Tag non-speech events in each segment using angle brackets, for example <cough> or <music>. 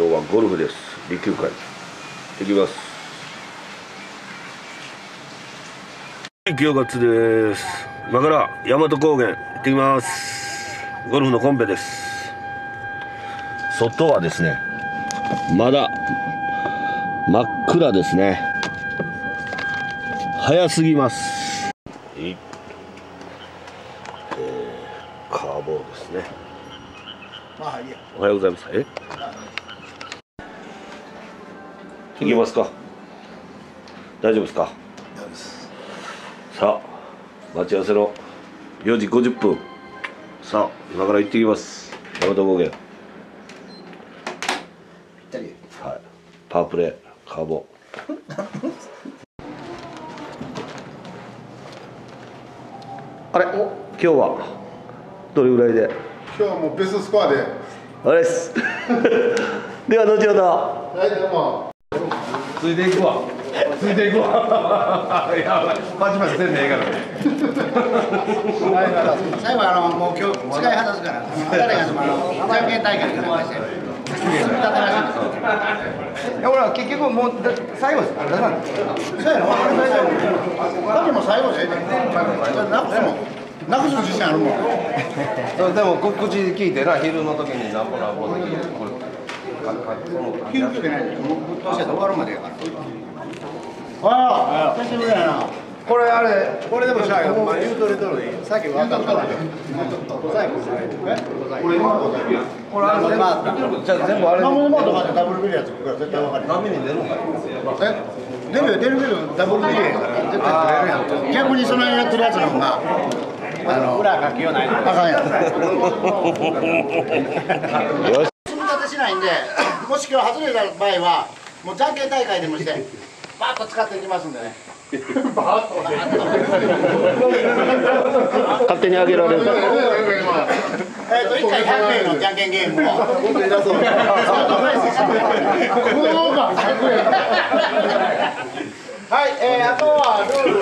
今日はゴルフです。利休会行ってきます。はい清勝です。今から大和高原行ってきます。ゴルフのコンペです。外はですねまだ真っ暗ですね。早すぎます。いえー、カーボーですね。おはようございます。え？行きますか。大丈夫ですか。さあ待ち合わせの4時50分。さあ今から行ってきます。大和高原。ぴったり。はい。パワープレイカーボ。あれ？今日はどれぐらいで？今日はもうベストスコアで。あれです。<laughs> では後ほどはい、どうも。ついていくわ。ついていくわ。<laughs> いや、パチパチせんでええからね。最後あのもう今日使い果たすから。誰がそのあのじゃんけん大会かなんかして。いや、俺は結局もうだ最後です。そうやろ。あれ最後。多分もう最後で。なくすもん。なくす自信あるもん。<laughs> でも告知聞いてな、昼の時になんぼなんぼって聞いて、これ。緊急でないで。もうして終わるまでやから。ああ、久しぶりやな。これあれ、これでもしゃあよ。まあ言うとり通り。さっき分かったから。最後。え？これ今のこれあれ全部、じゃあ全部あれ。マモモとかでダブルビリヤードから絶対分かる。波に出るのかい。え出るよ出るけどダブルビリヤから絶対取れるやんと逆にそのやってるやつの方があの裏書きよないあかんやんよしないんで。<laughs> もし今日外れた場合はもうじゃんけん大会でもしてバーッと使っていきますんでね。バーッと勝手にあげられる。<laughs> えっと1回100円のじゃんけんゲームを。<laughs> はい、えー、あとはルール。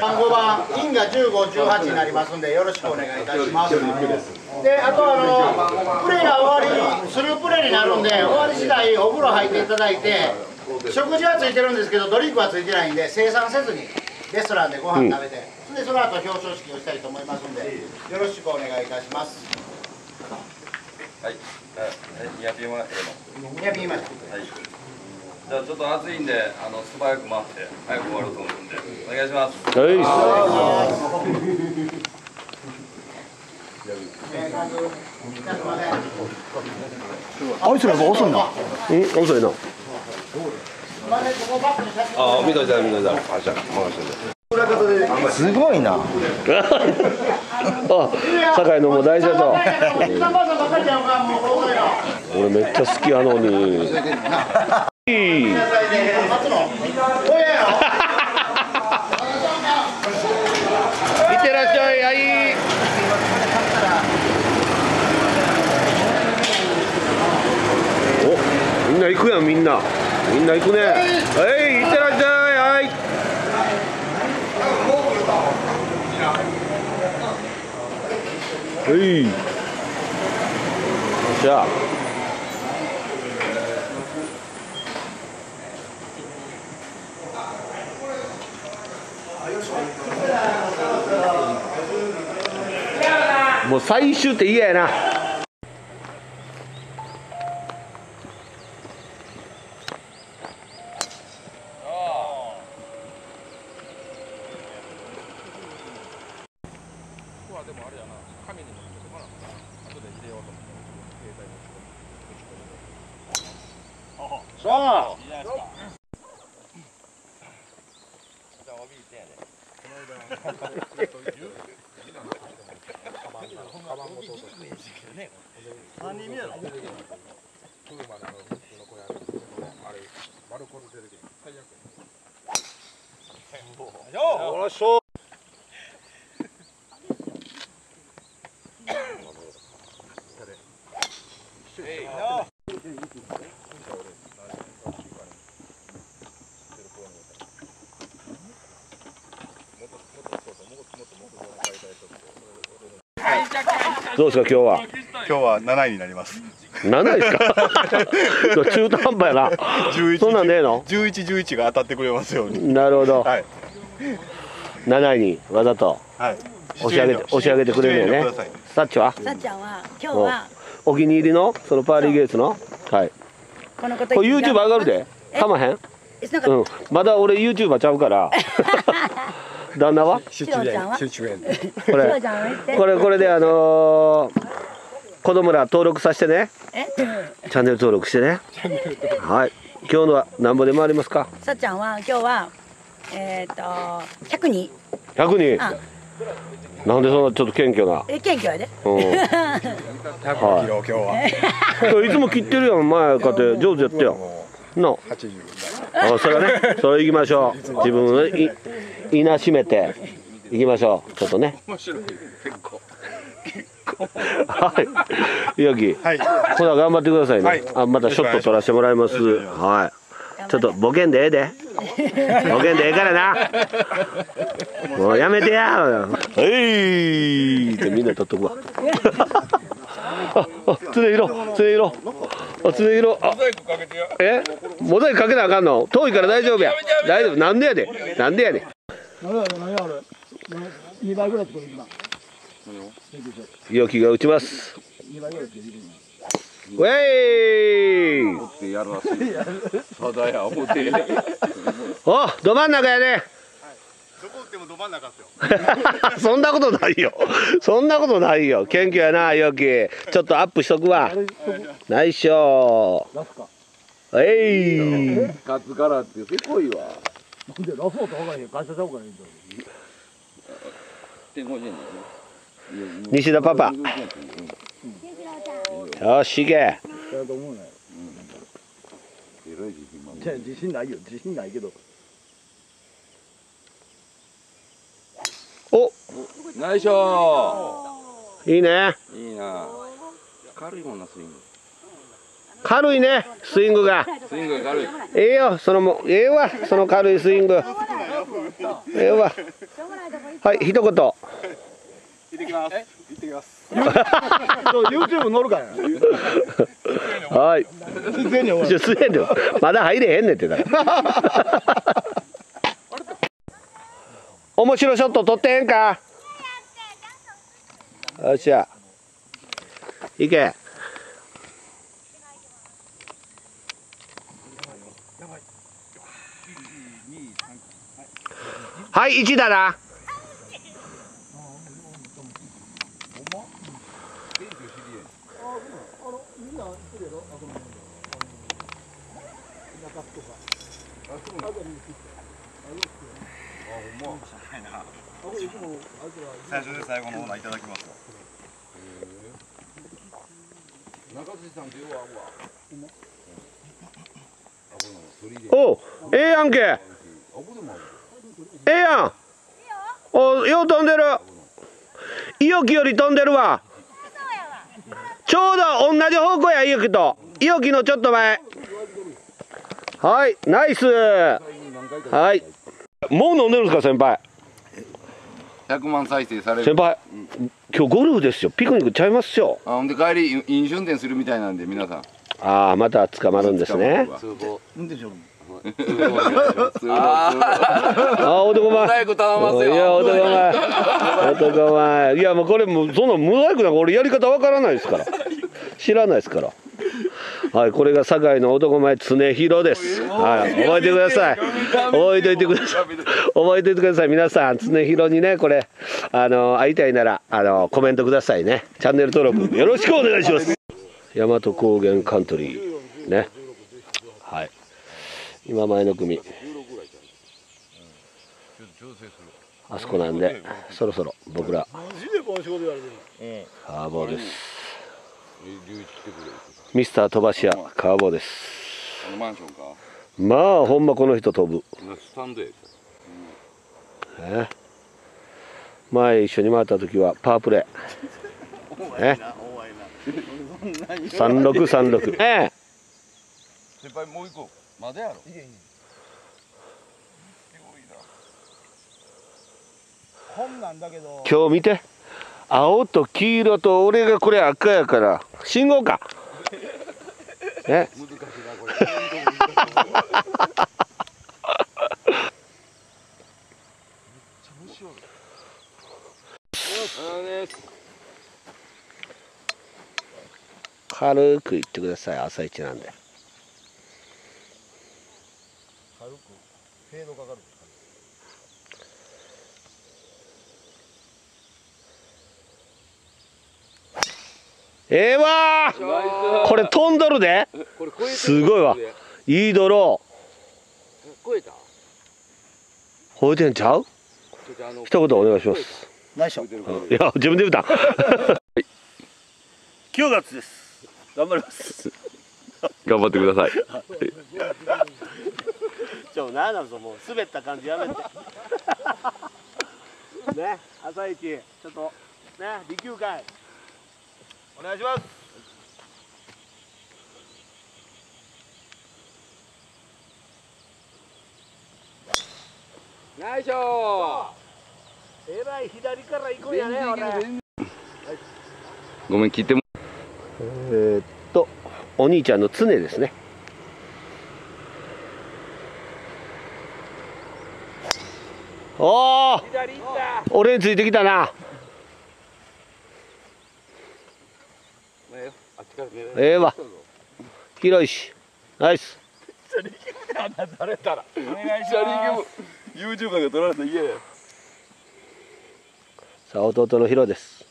番号番金が15、18になりますんでよろしくお願いいたします。で、あとあのプレーが終わりスループレーになるんで終わり次第お風呂入っていただいて食事はついてるんですけどドリンクはついてないんで生産せずにレストランでご飯食べて、でその後表彰式をしたいと思いますんでよろしくお願いいたします。はい、ニアピンはえいや見ました。えの。はい。じゃあちょっと暑いんで、あの素早く待って早く終わると思うんで、お願いします。あいつらが遅いな。うん遅いな。ああ緑だ緑だあじゃあ任せて。すごいな。<laughs> あ酒井のも大俺めっちゃ好きやのに <laughs> いいおややろいってらっしゃいはいおみんなみんな。みんな行くね。はい。いってらっしゃい。はい。はい。よっしゃ。もう最終って嫌やなどうですか今日は？今日は7位になります。7位ですか。<laughs> 中途半端やな。11そんなんねえの？11、11が当たってくれますように。なるほど、はい。7位にわざとはい。押し上げて押し上げてくれるよね。出演料ください。さっちは？さっちゃんは今日はお気に入りのそのパーリーゲーツの？はい。このことこれ YouTube 上がるで。かまへん？うん。まだ俺 YouTuber ちゃうから。<laughs> 旦那は？シロちゃんは？シこれ。これこれであのー子供ら登録させてね。えチャンネル登録してね。はい。今日のは何ぼで回りますか？さっちゃんは今日はえっ、と100人。100人？あなんでそんなちょっと謙虚な？え謙虚やで。うん。<laughs> 100キロ今日は。いつも切ってるやん前かて。上手やったよなあ。それはねそれ行きましょう。自分をいいなしめて。行きましょう。ちょっとね。面白い。結構はい。岩木はい。ほな頑張ってくださいね、はい。あまたショット取らせてもらいます。はい。ちょっとボケんでええで。ボケんでええからな。もうやめてや。はい。ってみんな取っとくわ。ああ常色常色あ常色あ。モザイクかけてや。え？モザイクかけなあかんの？遠いから大丈夫や。大丈夫。なんでやでなんでやね陽気が打ちます。ウェイってやる。わただや思っておど真ん中やね。どこ打ってもど真ん中ですよそんなことないよ。そんなことないよ。謙虚やな陽気ちょっとアップしとくわ。ナイスショー。えい！勝つからってせこいわ。天候人ね西田パパ。よし行け。自信ないよ自信ないけど。お。ナイスショいいね。ーいいな。軽いもんなスイング。軽いねスイングが。スイングが軽い。ええよそのもええわその軽いスイング。ええわ。はい一言。行ってきます。行ってきます。<laughs> YouTube 乗るから。はい。出演料まだ入れへんねんってだから面白いショット取ってへんか？よっしゃ。いけ。はい1だな最初で最後のオーナーいただきます。おうええやんけ。ええやん。およう飛んでる。伊予木より飛んでるわ。ちょうど同じ方向や伊予木と。伊予木のちょっと前。はいナイス。はい。もう飲んでるんですか先輩？100万再生される。先輩今日ゴルフですよ。ピクニックちゃいますよ。あほんで帰り飲酒運転するみたいなんで皆さん。ああまた捕まるんですね。通報。なんでしょう。ああ男前。いや男前。男前。いやもうこれもうそんなモザイクなんか俺やり方わからないですから。知らないですからはいこれが堺の男前常広です。はい覚えてください。覚えておいてください。覚えておいてください。皆さん常広にねこれあの会いたいならあのコメントくださいね。チャンネル登録よろしくお願いします。大和高原カントリーね。はい。今前の組。あそこなんでそろそろ僕ら。カーボーですミスター飛ばし屋カーボーです。あのマンションか？まあほんまこの人飛ぶ。スタンドやね前一緒に回った時はパワープレーね3636ね先輩もう一個まだやろ？こんなんだけど。今日見て。青と黄色と俺がこれ赤やから。信号かえ軽く言ってください朝一なんで。軽くフェードかかるええわ。ーこれ飛んどるで。すごいわ。いい泥。超えた？ほいてんちゃう？一言お願いします。ナイスショいや自分で言うた。9月です。頑張ります。頑張ってください。ちょなんなんぞもう滑った感じやめて。<laughs> ね朝一ちょっとね利休会お願いします。ナイスショえらい左から行くんやね俺。ごめん聞いても。えーっとお兄ちゃんの常ですね。おお俺についてきたなええわ。広いしナイス。されたらお願いします。YouTube が撮られたら嫌や。さあ弟のヒロです。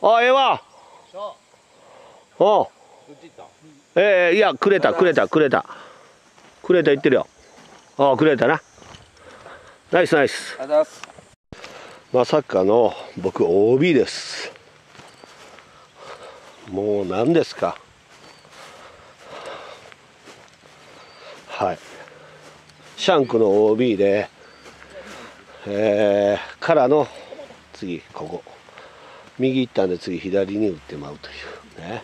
あええわ。おう。ええいやくれたくれたくれた。くれた言ってるよ。ああくれたなナイスナイスます。まさかの僕 OB です。もう何ですか？はい。シャンクの OB でえー、からの次ここ。右行ったんで次左に打ってまうというね。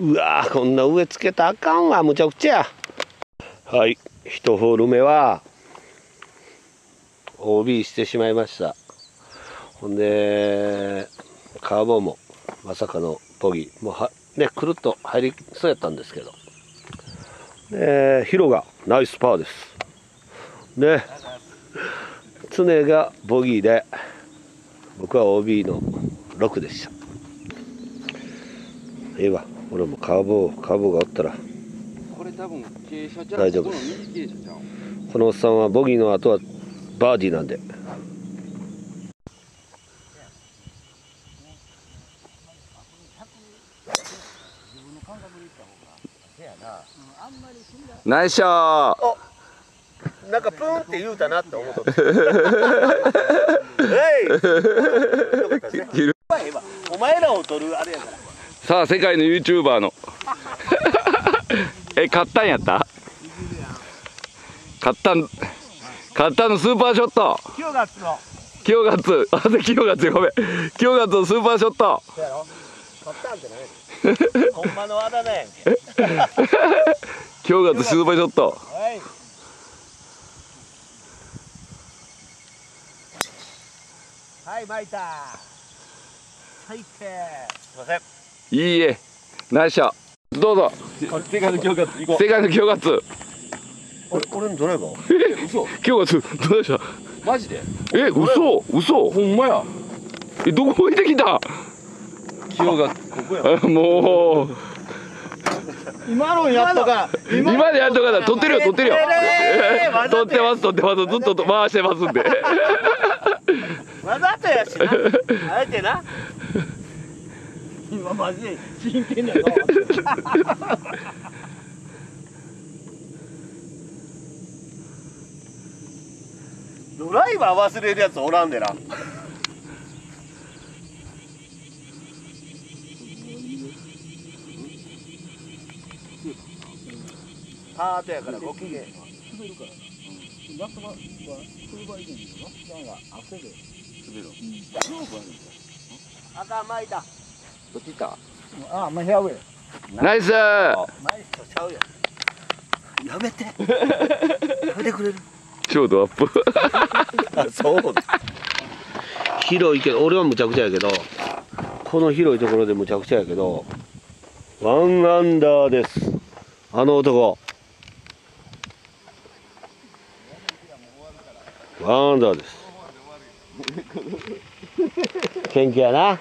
うわこんな植え付けたあかんわむちゃくちゃや。はい1ホール目は OB してしまいました。ほんでカーボンもまさかのボギー。もうはねくるっと入りそうやったんですけど。でヒロがナイスパーです。ね常がボギーで僕は OB の6でした。ええわ。俺もカーボーカーボーがおったら。これ多分傾斜ちゃう大丈夫。ですここのおっさんはボギーの後はバーディーなんで。ナイスショー。なんかプーンって言うたなって思った。<laughs> <laughs> お前らを取るあれやからさあ世界の YouTuber の。<laughs> え買ったんやった？買ったん買ったのスーパーショット。9月の。清月 <laughs> あで清月ごめん。清月のスーパーショット。やろ？買ったんじゃない？<laughs> ほんまのあだ名やんけ。清月スーパーショット。はい。はい巻いた最低すいませんいいえ。ナイスショット。どうぞ。世界の行こ世界の俺俺のドライバー？え嘘。どうでした？マジで？え嘘。嘘。ほんまや。えどこ置いてきた？清がここや。あもう。今のやったか。ら今でやっとかな撮ってるよ撮ってるよ。えー撮ってます撮ってます。ずっと回してますんで。わざとやしな。あえてな今マジで真剣やぞドライバー忘れるやつおらんでな。ハートやからご機嫌。あかん。巻いたどっち行ったあ、まあ、フェアウェイ。ナイスやめて。<laughs> やめてくれる。強度アップ。<laughs> あそう。広いけど俺はむちゃくちゃやけどこの広いところでむちゃくちゃやけどワンアンダーです。あの男。ワンアンダーです。<laughs> 謙虚やな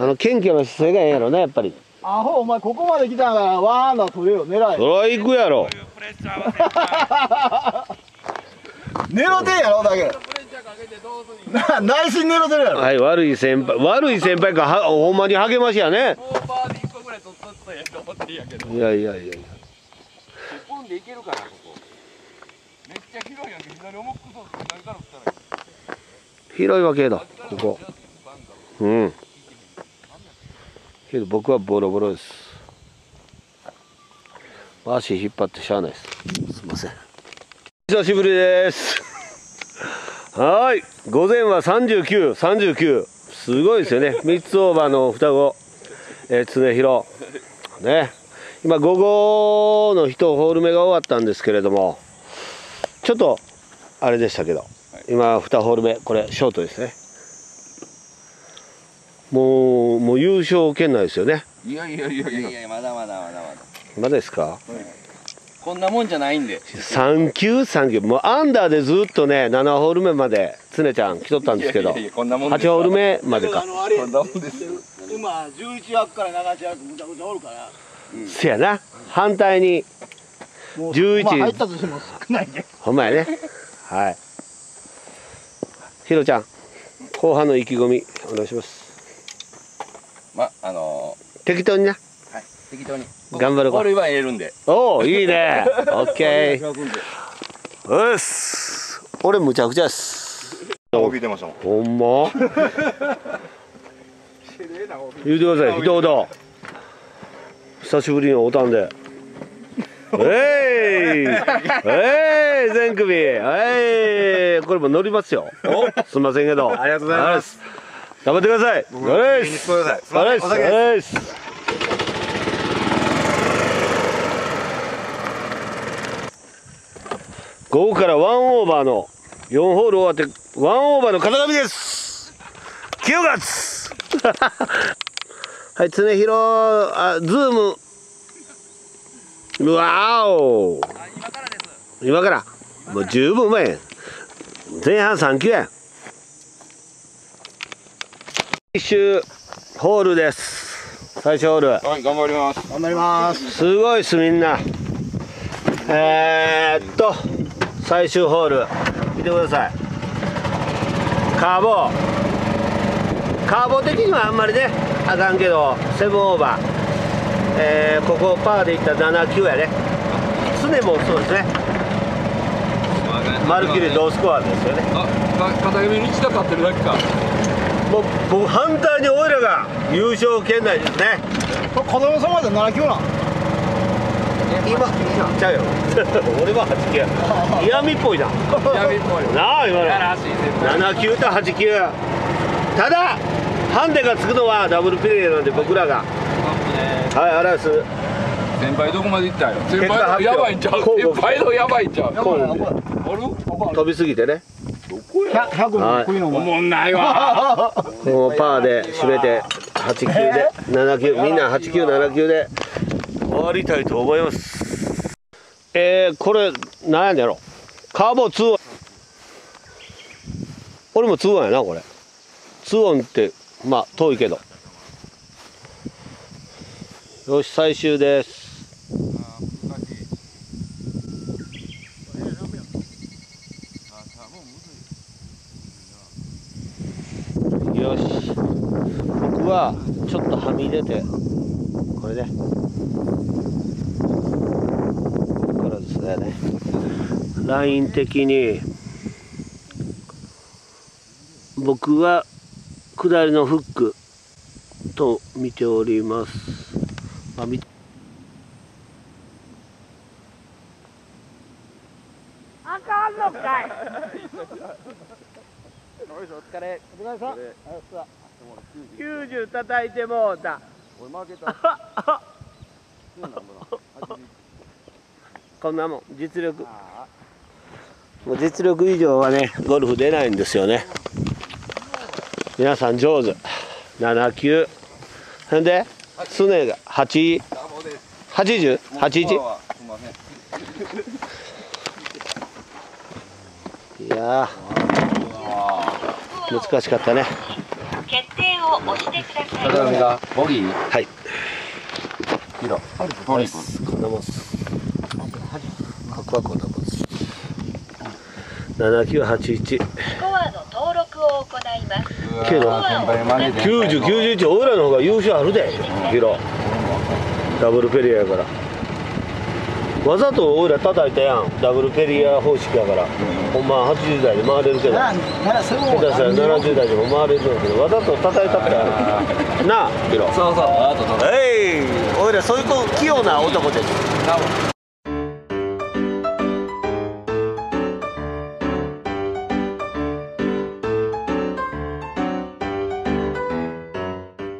あの謙虚な姿勢がええんやろねやっぱり。アホ、お前ここまで来たんら、ワンアンダー取れよ、狙い。それは行くやろ。<laughs> 狙ってんやろ、だけ。な、内心狙ってるやろ。はい悪い先輩悪い先輩かはほんまに励ましやね。オーバーで1個ぐらい取っとったんやと思ってんやけど。いやいやいや。ポンでいけるかなここ。めっちゃ広いやんけ左重くそう左から振ったら広いわけだここ。うんけど僕はボロボロです。足引っ張ってしゃあないです。すいません。久しぶりです。はい。午前は3939すごいですよね。三つオーバーの双子、えー、常広。ね。今午後の1ホール目が終わったんですけれども。ちょっとあれでしたけど。今2ホール目。これショートですね。もうもう優勝圏内ですよね。いやいやいやいやいやまだまだまだまだ。まだですか？こんなもんじゃないんで。3球3球もうアンダーでずっとね7ホール目まで常ちゃん来とったんですけど。いやいやいやこんなもんです8ホール目までか。あの、あれこ、んなもんですよ。今、11枠から流し枠、むちゃくちゃおるから。せやな。反対に。もう11まあ、入ったとしても少ないね。ほんまやね。はい。ひろちゃん後半の意気込みお願いしますまあの適当にな。ー、はい適当に。頑張るか。ホールインワン入れるんで。おおいいね。<laughs> オッケー。うっす俺むちゃくちゃです。帯出ましたもん。ほんま？<laughs> 言うてください。一言。久しぶりに会うたんで。えい。えい全組えい。これも乗りますよ。すいませんけど。ありがとうございます頑張ってください。お願いしますお願い。します。午後からワンオーバーの4ホール終わってワンオーバーの型紙です。9月 <laughs> はい常広あズーム。うわお。今からもう十分うまい前半3球やん一周ホールです。最初ホール。はい頑張ります。頑張ります。すごいっすみんな。えー、っと最終ホール。見てください。カーボー。カーボー的にはあんまりねあかんけどセブンオーバー、えーここパーでいったら7、9やね。常もそうですね。まるっきりロースコアですよね。あか片指に一打勝ってるだけかもう僕反対にオイラが優勝圏内ですね。これ、子供様で7級な。ん。今ちゃうよ。<laughs> 俺は8球や。<laughs> 嫌味っぽいな。闇っぽい。なあ今の。やらしい先輩7球と8球ただハンデがつくのはダブルプレーなんで僕らが。はいあらす先輩どこまで行ったよ先輩やばいんちゃう。先輩のやばいんちゃう。飛びすぎてね100、100の食い。のおお前。もんないわ。もうパーで締めて8球で7球みんな8球7球で。終わりたいと思います。えー、これ何やねんやろ。カーボー2オン。俺も2オンやなこれ。2オンってまあ遠いけど。よし最終ですよし僕はちょっとはみ出てこれねここからですねライン的に僕は下りのフックと見ております。あみあかんのかい。90叩いてもうた。<laughs> こんなもん実力もう実力以上はねゴルフ出ないんですよね。皆さん上手。7球。ほんで常が8 80?81? いやー難しかったね。決定を押してください。坂上がボギー？はい。広こんなもんっす角はこんなもんっす7981スコアの登録を行います。けどスコアを90、91、俺らの方が優勝あるで、ヒロ。ダブルペリアやから。わざと俺ら叩いたやん、ダブルペリア方式やから。ほんまは80代で回れるけど。ななそれも下手したら70代でも回れるんだけど、わざと叩いたってやん。<laughs> なあ、ヒロ。そうそうあとえい、俺らそういう子器用な男です。